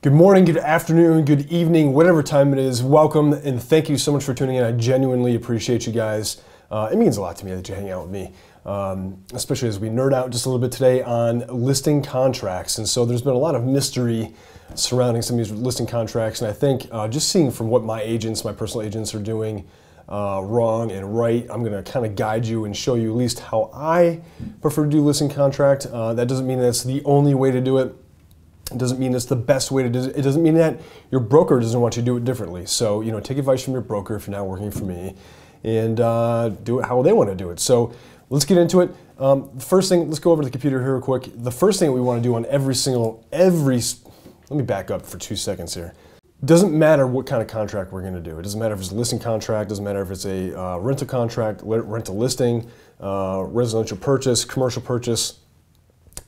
Good morning, good afternoon, good evening, whatever time it is. Welcome and thank you so much for tuning in. I genuinely appreciate you guys. Uh, it means a lot to me that you hang out with me, um, especially as we nerd out just a little bit today on listing contracts. And so there's been a lot of mystery surrounding some of these listing contracts. And I think uh, just seeing from what my agents, my personal agents, are doing uh, wrong and right, I'm going to kind of guide you and show you at least how I prefer to do listing contract. Uh, that doesn't mean that's the only way to do it. It doesn't mean it's the best way to do it. It doesn't mean that your broker doesn't want you to do it differently. So, you know, take advice from your broker if you're not working for me and uh, do it how they want to do it. So let's get into it. Um, first thing, let's go over to the computer here real quick. The first thing that we want to do on every single, every, let me back up for two seconds here. Doesn't matter what kind of contract we're going to do. It doesn't matter if it's a listing contract, doesn't matter if it's a uh, rental contract, rental listing, uh, residential purchase, commercial purchase,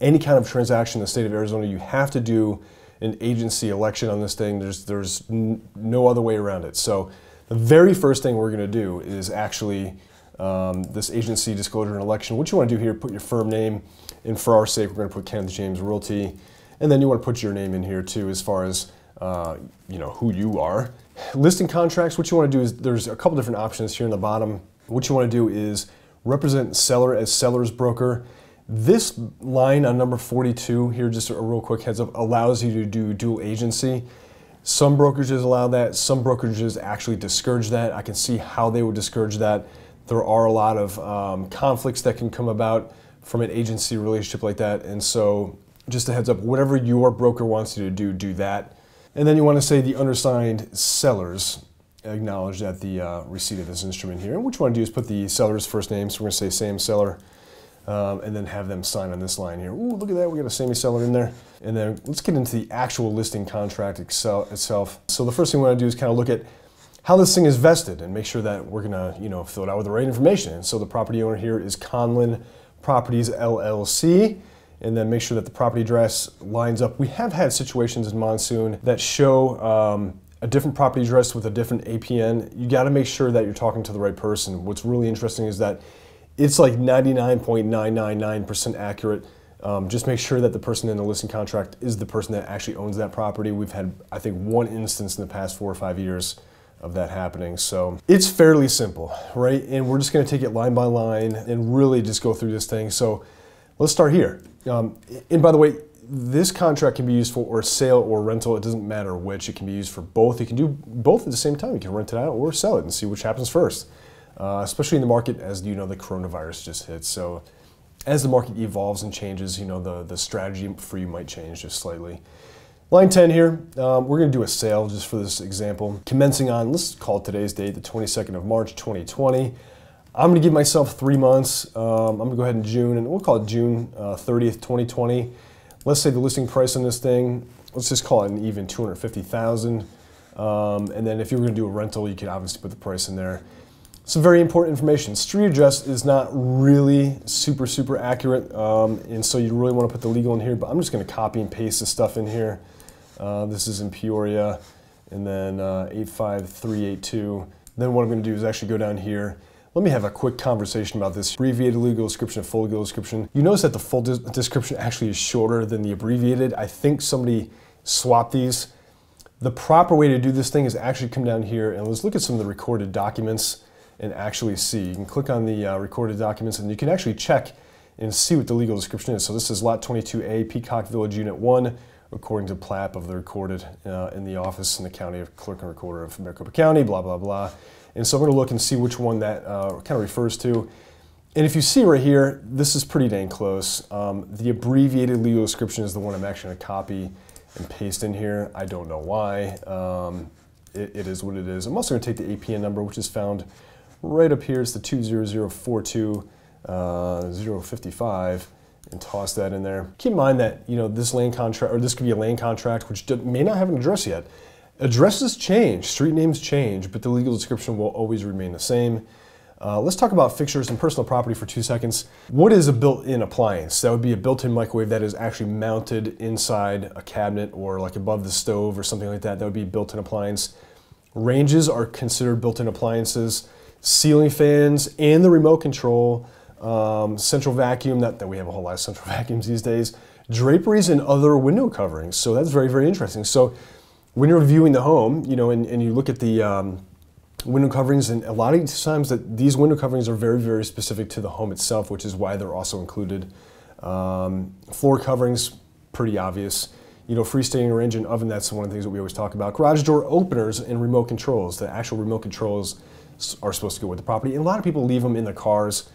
any kind of transaction in the state of Arizona, you have to do an agency election on this thing. There's, there's no other way around it. So the very first thing we're going to do is actually um, this agency disclosure and election. What you want to do here, put your firm name, and for our sake, we're going to put Kenneth James Realty, and then you want to put your name in here too, as far as uh, you know who you are. Listing contracts. What you want to do is there's a couple different options here in the bottom. What you want to do is represent seller as seller's broker this line on number 42 here, just a real quick heads up, allows you to do dual agency. Some brokerages allow that, some brokerages actually discourage that. I can see how they would discourage that. There are a lot of um, conflicts that can come about from an agency relationship like that. And so, just a heads up, whatever your broker wants you to do, do that. And then you want to say the undersigned sellers acknowledge that the uh, receipt of this instrument here. And what you want to do is put the seller's first name. So we're going to say Sam Seller um, and then have them sign on this line here. Ooh, look at that, we got a semi-seller in there. And then let's get into the actual listing contract itself. So the first thing we want to do is kind of look at how this thing is vested and make sure that we're gonna, you know, fill it out with the right information. And so the property owner here is Conlin Properties LLC and then make sure that the property address lines up. We have had situations in Monsoon that show um, a different property address with a different APN. You got to make sure that you're talking to the right person. What's really interesting is that it's like 99.999% accurate. Um, just make sure that the person in the listing contract is the person that actually owns that property. We've had, I think, one instance in the past four or five years of that happening. So it's fairly simple, right? And we're just going to take it line by line and really just go through this thing. So let's start here. Um, and by the way, this contract can be used for or sale or rental. It doesn't matter which. It can be used for both. You can do both at the same time. You can rent it out or sell it and see which happens first uh, especially in the market as you know the coronavirus just hit. So as the market evolves and changes, you know the, the strategy for you might change just slightly. Line 10 here, um, we're going to do a sale just for this example. Commencing on, let's call today's date, the 22nd of March 2020. I'm to give myself three months. Um, I'm to go ahead in June, and we'll call it June uh, 30th, 2020. Let's say the listing price on this thing, let's just call it an even 250,000. Um, and then if you were going to do a rental, you could obviously put the price in there. Some very important information. Street address is not really super, super accurate, um, and so you really want to put the legal in here, but I'm just going to copy and paste this stuff in here. Uh, this is in Peoria, and then uh, 85382. Then what I'm going to do is actually go down here. Let me have a quick conversation about this abbreviated legal description, and full legal description. You notice that the full description actually is shorter than the abbreviated. I think somebody swapped these. The proper way to do this thing is actually come down here and let's look at some of the recorded documents and actually see. You can click on the uh, recorded documents and you can actually check and see what the legal description is. So this is Lot 22A, Peacock Village Unit 1, according to plat of the recorded uh, in the office in the county of clerk and recorder of Maricopa County, blah, blah, blah. And so I'm going to look and see which one that uh, kind of refers to. And if you see right here, this is pretty dang close. Um, the abbreviated legal description is the one I'm actually going to copy and paste in here. I don't know why. Um, it, it is what it is. I'm also going to take the APN number, which is found Right up here is the 20042 uh, 055 and toss that in there. Keep in mind that you know this land contract or this could be a land contract which may not have an address yet. Addresses change, street names change, but the legal description will always remain the same. Uh, let's talk about fixtures and personal property for two seconds. What is a built-in appliance? That would be a built-in microwave that is actually mounted inside a cabinet or like above the stove or something like that. That would be a built-in appliance. Ranges are considered built-in appliances ceiling fans, and the remote control, um, central vacuum, that, that we have a whole lot of central vacuums these days, draperies and other window coverings. So that's very, very interesting. So when you're viewing the home, you know, and, and you look at the um, window coverings, and a lot of times that these window coverings are very, very specific to the home itself, which is why they're also included. Um, floor coverings, pretty obvious. You know, freestanding range and oven, that's one of the things that we always talk about. Garage door openers and remote controls. The actual remote controls are supposed to go with the property. And a lot of people leave them in their cars.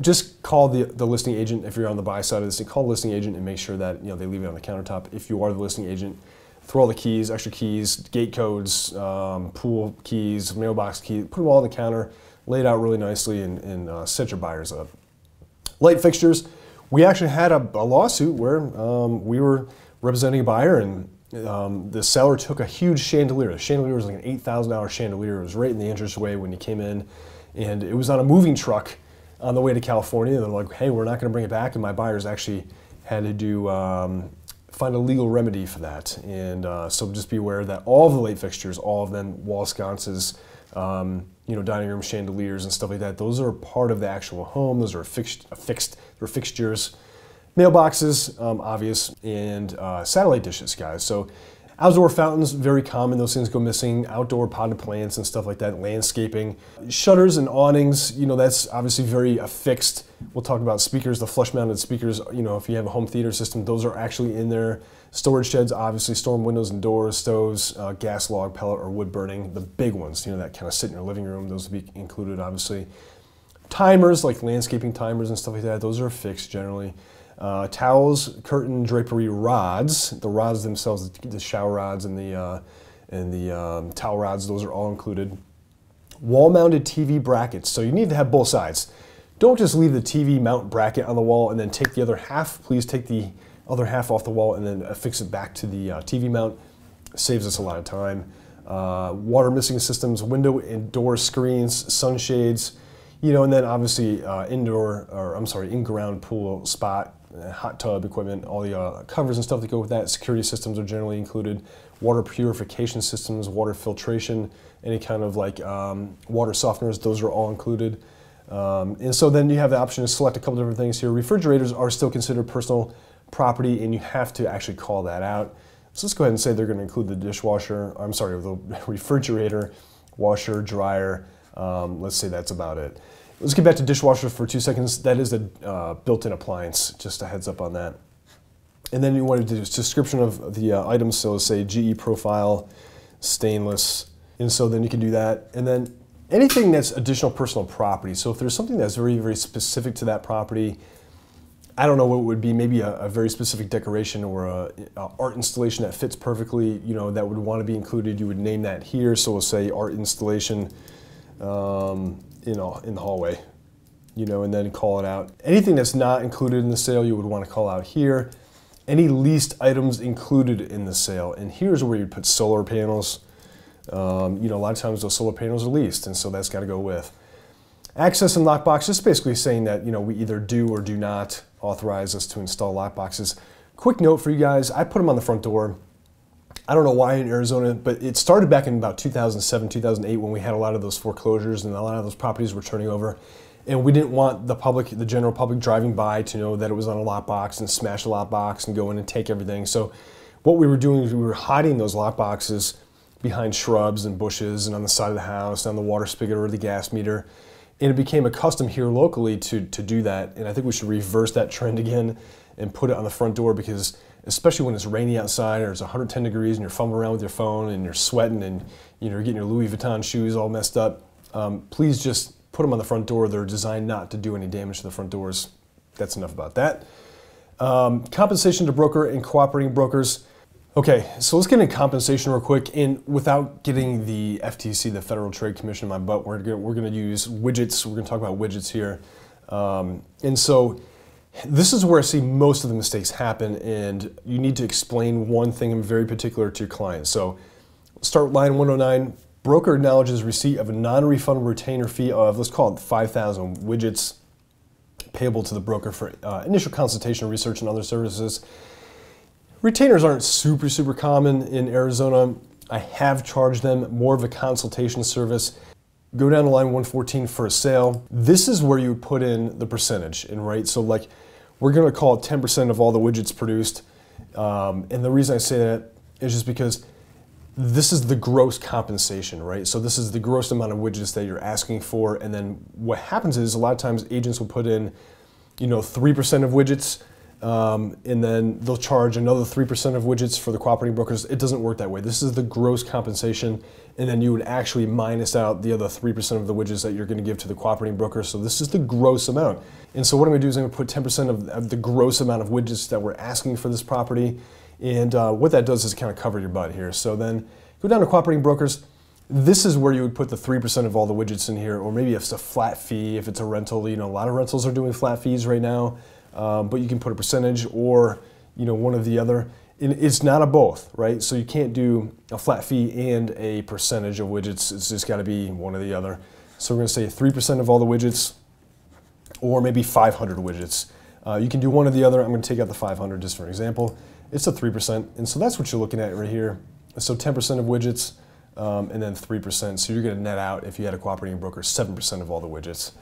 Just call the, the listing agent if you're on the buy side of this. Call the listing agent and make sure that you know they leave it on the countertop. If you are the listing agent, throw all the keys, extra keys, gate codes, um, pool keys, mailbox keys, put them all on the counter, lay it out really nicely, and, and uh, set your buyers up. Light fixtures. We actually had a, a lawsuit where um, we were representing a buyer and um, the seller took a huge chandelier. The chandelier was like an $8,000 chandelier. It was right in the entranceway when you came in. And it was on a moving truck on the way to California. And they're like, hey, we're not going to bring it back. And my buyers actually had to do um, find a legal remedy for that. And uh, so just be aware that all the light fixtures, all of them, wall sconces, um, you know, dining room chandeliers and stuff like that, those are part of the actual home. Those are fixed, fixed they're fixtures. Mailboxes, um, obvious, and uh, satellite dishes, guys. So outdoor fountains, very common. Those things go missing. Outdoor potted plants and stuff like that. Landscaping, shutters and awnings. You know that's obviously very affixed. We'll talk about speakers, the flush-mounted speakers. You know if you have a home theater system, those are actually in there. Storage sheds, obviously, storm windows and doors, stoves, uh, gas log, pellet, or wood burning. The big ones, you know that kind of sit in your living room. Those would be included, obviously. Timers, like landscaping timers and stuff like that. Those are fixed generally. Uh, towels, curtain, drapery, rods. The rods themselves, the shower rods and the, uh, and the um, towel rods, those are all included. Wall-mounted TV brackets. So you need to have both sides. Don't just leave the TV mount bracket on the wall and then take the other half. Please take the other half off the wall and then affix it back to the uh, TV mount. Saves us a lot of time. Uh, water misting systems, window and door screens, sunshades, you know, and then obviously uh, indoor, or I'm sorry, in-ground pool spot, uh, hot tub equipment, all the uh, covers and stuff that go with that. Security systems are generally included. Water purification systems, water filtration, any kind of like um, water softeners, those are all included. Um, and so then you have the option to select a couple different things here. Refrigerators are still considered personal property and you have to actually call that out. So let's go ahead and say they're going to include the dishwasher, I'm sorry, the refrigerator, washer, dryer. Um, let's say that's about it. Let's get back to dishwasher for two seconds. That is a uh, built-in appliance, just a heads up on that. And then you want to do a description of the uh, items, so say GE profile, stainless, and so then you can do that. And then anything that's additional personal property. So if there's something that's very, very specific to that property, I don't know what would be maybe a, a very specific decoration or a, a, art installation that fits perfectly, you know, that would want to be included. You would name that here. So we'll say art installation. Um, you know, in the hallway, you know, and then call it out. Anything that's not included in the sale, you would want to call out here. Any leased items included in the sale, and here's where you put solar panels. Um, you know, a lot of times those solar panels are leased, and so that's got to go with. Access and lockbox, just basically saying that, you know, we either do or do not authorize us to install lockboxes. Quick note for you guys, I put them on the front door. I don't know why in Arizona, but it started back in about 2007, 2008 when we had a lot of those foreclosures and a lot of those properties were turning over. And we didn't want the public, the general public driving by to know that it was on a lockbox and smash a lockbox and go in and take everything. So what we were doing is we were hiding those lockboxes behind shrubs and bushes and on the side of the house, on the water spigot or the gas meter. And it became a custom here locally to, to do that. And I think we should reverse that trend again and put it on the front door because especially when it's rainy outside or it's 110 degrees and you're fumbling around with your phone and you're sweating and you know, you're getting your Louis Vuitton shoes all messed up, um, please just put them on the front door. They're designed not to do any damage to the front doors. That's enough about that. Um, compensation to broker and cooperating brokers. Okay, so let's get into compensation real quick. And without getting the FTC, the Federal Trade Commission, in my butt, we're gonna, we're gonna use widgets. We're gonna talk about widgets here. Um, and so this is where I see most of the mistakes happen, and you need to explain one thing in very particular to your client. So, start line 109. Broker acknowledges receipt of a non-refundable retainer fee of let's call it 5,000 widgets payable to the broker for uh, initial consultation, research, and other services. Retainers aren't super super common in Arizona. I have charged them more of a consultation service go down to line 114 for a sale. This is where you put in the percentage, and right, so like we're going to call it 10% of all the widgets produced. Um, and the reason I say that is just because this is the gross compensation, right? So this is the gross amount of widgets that you're asking for. And then what happens is a lot of times agents will put in, you know, 3% of widgets um, and then they'll charge another 3% of widgets for the cooperating brokers. It doesn't work that way. This is the gross compensation, and then you would actually minus out the other 3% of the widgets that you're going to give to the cooperating broker. So this is the gross amount. And so what I'm going to do is I'm going to put 10% of, of the gross amount of widgets that we're asking for this property. And uh, what that does is kind of cover your butt here. So then go down to cooperating brokers. This is where you would put the 3% of all the widgets in here, or maybe if it's a flat fee, if it's a rental, you know, a lot of rentals are doing flat fees right now um, but you can put a percentage or you know one of the other. It's not a both, right? So you can't do a flat fee and a percentage of widgets. It's just got to be one or the other. So we're going to say 3% of all the widgets, or maybe 500 widgets. Uh, you can do one or the other. I'm going to take out the 500 just for an example. It's a 3%, and so that's what you're looking at right here. So 10% of widgets, um, and then 3%. So you're going to net out, if you had a cooperating broker, 7% of all the widgets.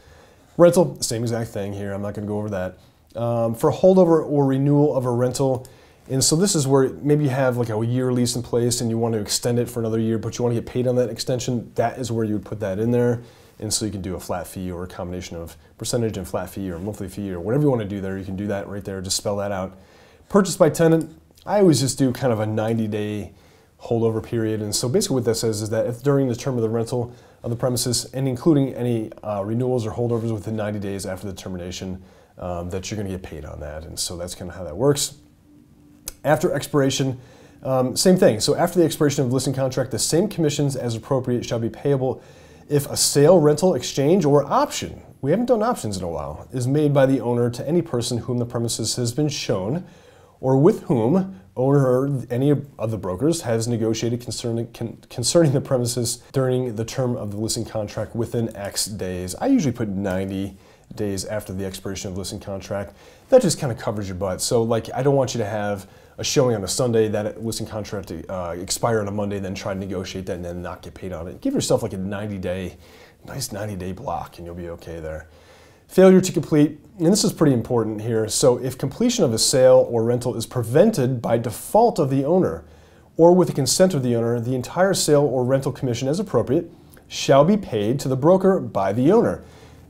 Rental, same exact thing here. I'm not going to go over that um, for holdover or renewal of a rental. And so this is where maybe you have like a year lease in place and you want to extend it for another year, but you want to get paid on that extension. That is where you would put that in there. And so you can do a flat fee or a combination of percentage and flat fee or monthly fee or whatever you want to do there. You can do that right there. Just spell that out. Purchase by tenant. I always just do kind of a 90 day holdover period. And so basically what that says is that if during the term of the rental of the premises and including any uh, renewals or holdovers within 90 days after the termination, um, that you're going to get paid on that. And so that's kind of how that works. After expiration, um, same thing. So after the expiration of listing contract, the same commissions as appropriate shall be payable if a sale, rental, exchange, or option, we haven't done options in a while, is made by the owner to any person whom the premises has been shown or with whom owner or any of the brokers has negotiated concerning, con, concerning the premises during the term of the listing contract within X days. I usually put 90 days after the expiration of listing contract. That just kind of covers your butt. So like I don't want you to have a showing on a Sunday, that listing contract uh, expire on a Monday, then try to negotiate that and then not get paid on it. Give yourself like a 90 day, nice 90 day block and you'll be okay there. Failure to complete, and this is pretty important here. So if completion of a sale or rental is prevented by default of the owner or with the consent of the owner, the entire sale or rental commission as appropriate shall be paid to the broker by the owner.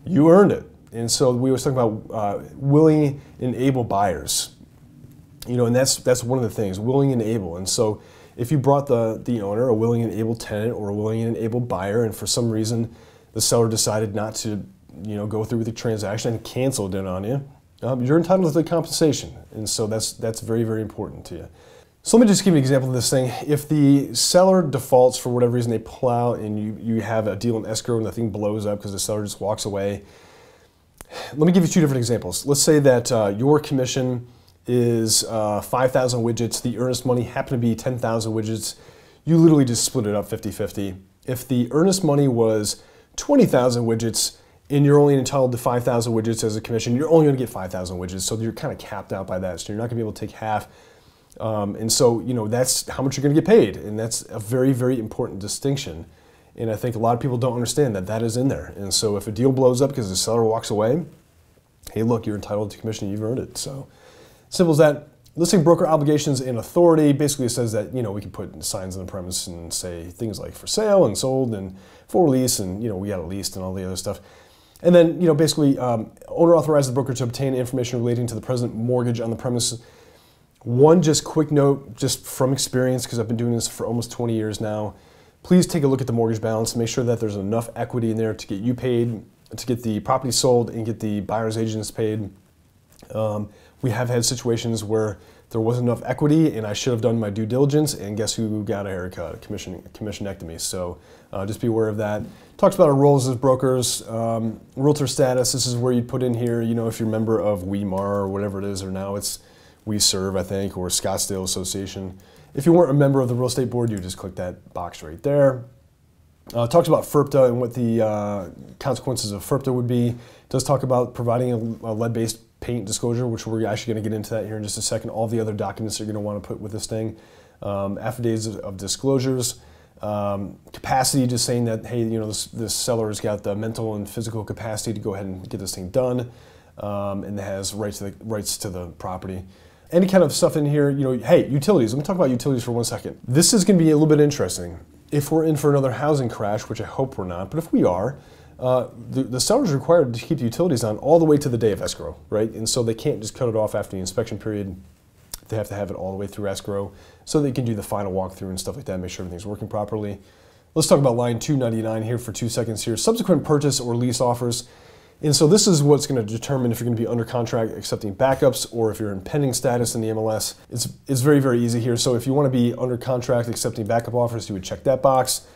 You earned it. And so we was talking about uh, willing and able buyers. You know, and that's that's one of the things, willing and able. And so if you brought the, the owner, a willing and able tenant or a willing and able buyer, and for some reason the seller decided not to, you know, go through with the transaction and canceled it on you, um, you're entitled to the compensation. And so that's that's very, very important to you. So let me just give you an example of this thing. If the seller defaults for whatever reason, they pull out and you, you have a deal in escrow and the thing blows up because the seller just walks away, let me give you two different examples. Let's say that uh, your commission is uh, 5,000 widgets, the earnest money happened to be 10,000 widgets. You literally just split it up 50-50. If the earnest money was 20,000 widgets and you're only entitled to 5,000 widgets as a commission, you're only gonna get 5,000 widgets. So you're kind of capped out by that. So you're not gonna be able to take half. Um, and so, you know, that's how much you're gonna get paid. And that's a very, very important distinction. And I think a lot of people don't understand that that is in there. And so if a deal blows up because the seller walks away, hey, look, you're entitled to commission, you've earned it. So simple as that. Listing broker obligations and authority basically says that you know we can put signs on the premise and say things like for sale and sold and for lease and you know we got a leased and all the other stuff. And then you know basically um, owner authorizes the broker to obtain information relating to the present mortgage on the premise. One just quick note, just from experience, because I've been doing this for almost 20 years now please take a look at the mortgage balance, make sure that there's enough equity in there to get you paid, to get the property sold and get the buyer's agents paid. Um, we have had situations where there wasn't enough equity and I should have done my due diligence and guess who got a haircut, commission, commissionectomy. So uh, just be aware of that. Talks about our roles as brokers, um, realtor status, this is where you put in here, you know, if you're a member of WEMAR or whatever it is, or now it's WeSERV, I think, or Scottsdale Association. If you weren't a member of the real estate board, you just click that box right there. Uh, talks about FIRPTA and what the uh, consequences of FIRPTA would be. Does talk about providing a, a lead-based paint disclosure, which we're actually going to get into that here in just a second. All the other documents you're going to want to put with this thing. Um, affidavits of, disclosures. Um, capacity, just saying that, hey, you know, this, this seller has got the mental and physical capacity to go ahead and get this thing done. um, and has rights to the rights to the property. Any kind of stuff in here, you know, hey, utilities. Let me talk about utilities for one second. This is going to be a little bit interesting. If we're in for another housing crash, which I hope we're not, but if we are, uh, the, the seller is required to keep the utilities on all the way to the day of escrow, right? And so they can't just cut it off after the inspection period. They have to have it all the way through escrow so they can do the final walkthrough and stuff like that, make sure everything's working properly. Let's talk about line 299 here for two seconds here. Subsequent purchase or lease offers. And so this is what's going to determine if you're going to be under contract accepting backups or if you're in pending status in the MLS. It's, it's very, very easy here. So if you want to be under contract accepting backup offers, you would check that box.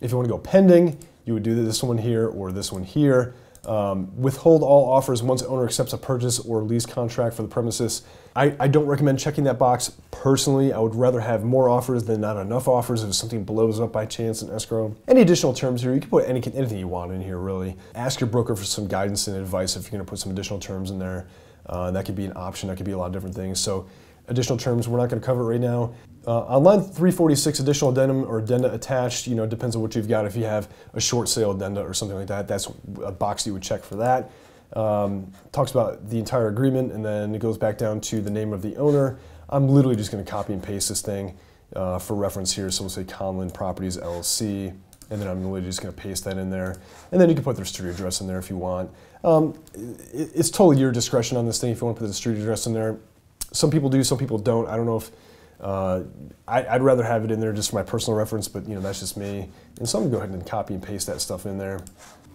If you want to go pending, you would do this one here or this one here. Um, withhold all offers once owner accepts a purchase or lease contract for the premises. I, I, don't recommend checking that box personally. I would rather have more offers than not enough offers if something blows up by chance in escrow. Any additional terms here, you can put any, anything you want in here really. Ask your broker for some guidance and advice if you're going to put some additional terms in there. Uh, that could be an option, that could be a lot of different things. So additional terms we're not going to cover right now. Uh, on line 346, additional addendum or addenda attached, you know, depends on what you've got. If you have a short sale addenda or something like that, that's a box you would check for that. Um, talks about the entire agreement and then it goes back down to the name of the owner. I'm literally just going to copy and paste this thing uh, for reference here. So we'll say Conlin Properties LLC, and then I'm literally just going to paste that in there. And then you can put their street address in there if you want. Um, it, it's totally your discretion on this thing if you want to put the street address in there. Some people do, some people don't. I don't know if uh, I, would rather have it in there just for my personal reference, but you know that's just me. And so I'm gonna go ahead and copy and paste that stuff in there.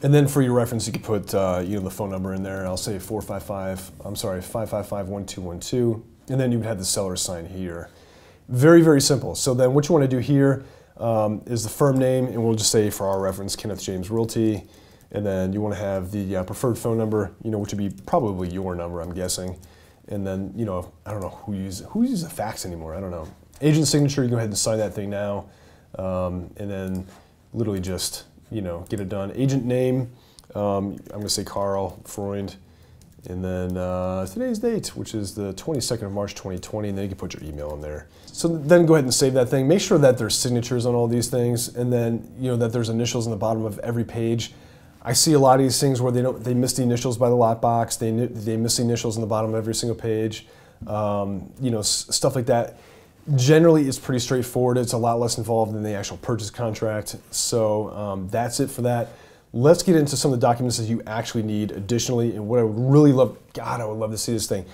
And then for your reference, you could put uh, you know the phone number in there. I'll say 455. I'm sorry, 555-1212, and then you would have the seller sign here. Very very simple. So then what you want to do here um, is the firm name, and we'll just say for our reference, Kenneth James Realty. And then you want to have the uh, preferred phone number, you know, which would be probably your number, I'm guessing. And then, you know, I don't know who uses, who uses a fax anymore. I don't know. Agent signature, you go ahead and sign that thing now. Um, and then literally just, you know, get it done. Agent name, um, I'm going to say Karl Freund. And then uh, today's date, which is the 22nd of March 2020, and then you can put your email in there. So then go ahead and save that thing. Make sure that there's signatures on all these things, and then you know that there's initials on the bottom of every page. I see a lot of these things where they don't they miss the initials by the lockbox. They they miss the initials in the bottom of every single page. Um, you know stuff like that. Generally, it's pretty straightforward. It's a lot less involved than the actual purchase contract. So um, that's it for that. Let's get into some of the documents that you actually need additionally. And what I would really love, God, I would love to see this thing.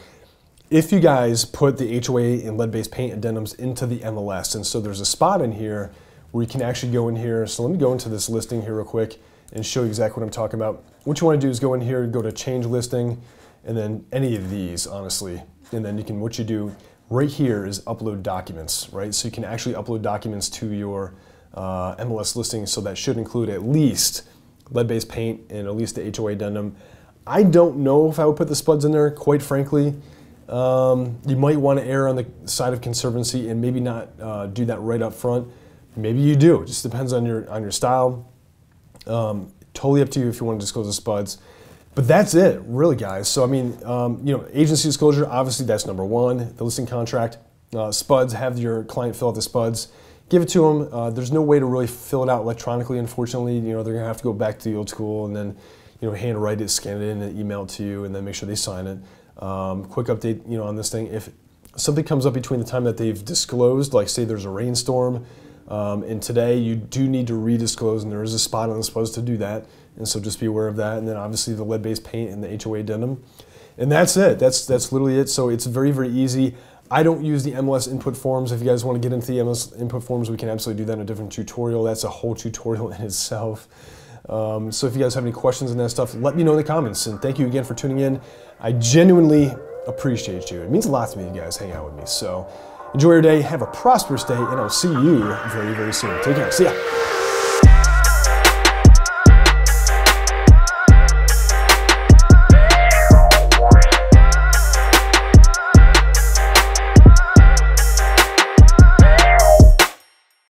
If you guys put the HOA and lead-based paint addendums into the MLS, and so there's a spot in here where you can actually go in here. So let me go into this listing here real quick and show you exactly what I'm talking about. What you want to do is go in here, go to change listing, and then any of these, honestly. And then you can, what you do right here is upload documents, right? So you can actually upload documents to your uh, MLS listing, so that should include at least lead-based paint and at least the HOA addendum. I don't know if I would put the spuds in there, quite frankly. Um, you might want to err on the side of conservancy and maybe not uh, do that right up front. Maybe you do. It just depends on your on your style. Um, totally up to you if you want to disclose the spuds. But that's it, really, guys. So I mean, um, you know, agency disclosure, obviously that's number one. The listing contract, uh, spuds, have your client fill out the spuds, give it to them. Uh, there's no way to really fill it out electronically, unfortunately. You know, they're gonna have to go back to the old school and then, you know, hand write it, scan it in, and email it to you, and then make sure they sign it. Um, quick update, you know, on this thing. If something comes up between the time that they've disclosed, like say there's a rainstorm, um, and today you do need to redisclose, and there is a spot on the supposed to do that. And so just be aware of that. And then obviously the lead-based paint and the HOA addendum. And that's it. That's that's literally it. So it's very very easy. I don't use the MLS input forms. If you guys want to get into the MLS input forms, we can absolutely do that in a different tutorial. That's a whole tutorial in itself. Um, so if you guys have any questions on that stuff, let me know in the comments. And thank you again for tuning in. I genuinely appreciate you. It means a lot to me you guys hang out with me. So. Enjoy your day, have a prosperous day, and I'll see you very, very soon. Take care. See ya.